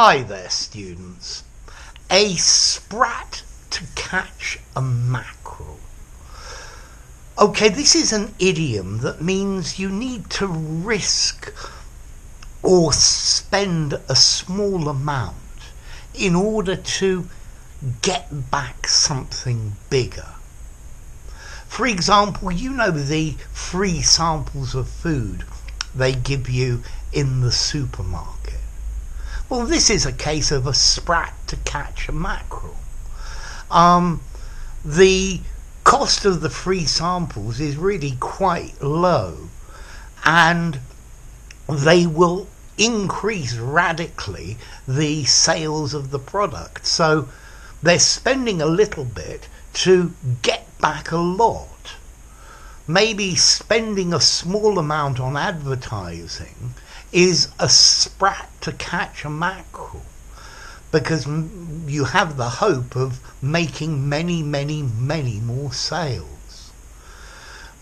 Hi there, students. A sprat to catch a mackerel. Okay, this is an idiom that means you need to risk or spend a small amount in order to get back something bigger. For example, you know the free samples of food they give you in the supermarket. Well, this is a case of a sprat to catch a mackerel. Um, the cost of the free samples is really quite low, and they will increase radically the sales of the product. So they're spending a little bit to get back a lot. Maybe spending a small amount on advertising is a sprat to catch a mackerel because you have the hope of making many, many, many more sales.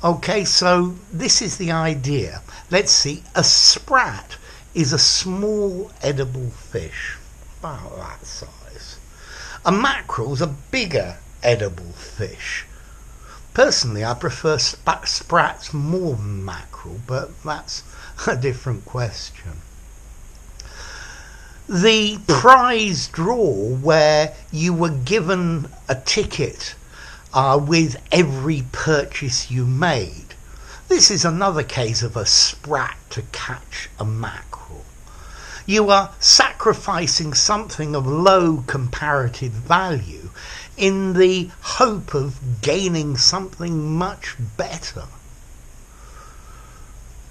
Okay, so this is the idea. Let's see, a sprat is a small edible fish, about that size. A mackerel is a bigger edible fish. Personally, I prefer sp- sprats more than mackerel, but that's a different question. The prize draw, where you were given a ticket uh, with every purchase you made, this is another case of a sprat to catch a mackerel. You are sacrificing something of low comparative value in the hope of gaining something much better.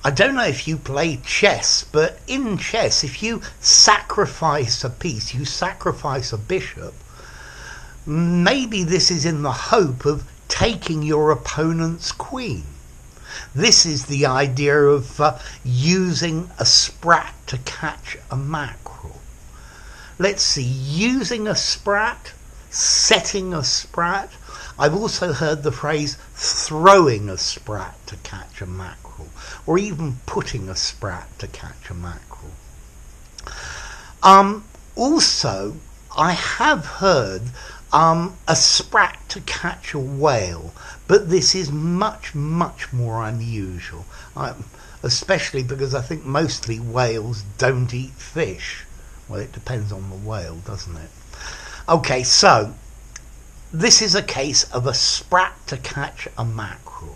I don't know if you play chess, but in chess, if you sacrifice a piece, you sacrifice a bishop, maybe this is in the hope of taking your opponent's queen. This is the idea of uh, using a sprat to catch a mackerel. Let's see, using a sprat, setting a sprat. I've also heard the phrase throwing a sprat to catch a mackerel or even putting a sprat to catch a mackerel. Um, also, I have heard um, a sprat to catch a whale, but this is much, much more unusual, especially because I think mostly whales don't eat fish. Well, it depends on the whale, doesn't it? Okay, so this is a case of a sprat to catch a mackerel.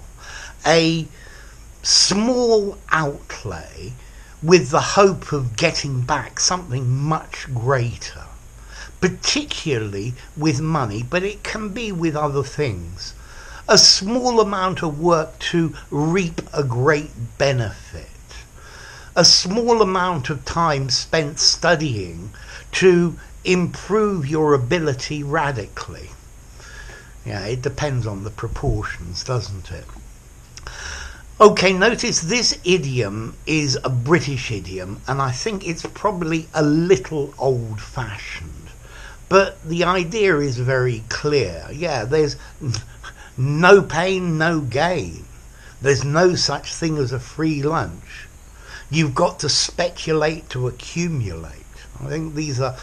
A small outlay with the hope of getting back something much greater, particularly with money, but it can be with other things. A small amount of work to reap a great benefit. A small amount of time spent studying to improve your ability radically. Yeah, it depends on the proportions, doesn't it? Okay, notice this idiom is a British idiom, and I think it's probably a little old fashioned. But the idea is very clear. Yeah, there's no pain, no gain. There's no such thing as a free lunch. You've got to speculate to accumulate. I think these are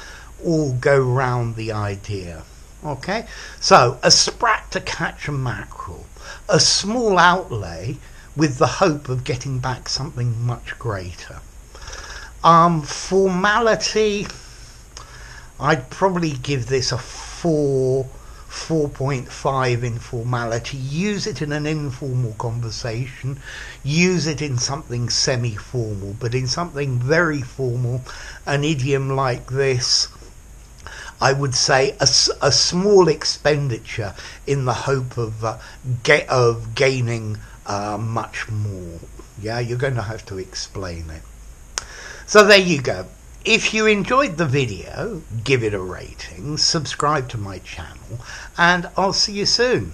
all go round the idea. Okay? So, a sprat to catch a mackerel, a small outlay with the hope of getting back something much greater. Um, formality, I'd probably give this a 4, 4.5 in formality. Use it in an informal conversation, use it in something semi formal, but in something very formal, an idiom like this. I would say a, a small expenditure in the hope of uh, get, of gaining uh, much more. Yeah, you're going to have to explain it. So there you go. If you enjoyed the video, give it a rating, subscribe to my channel, and I'll see you soon.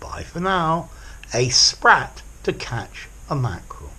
Bye for now. A sprat to catch a mackerel.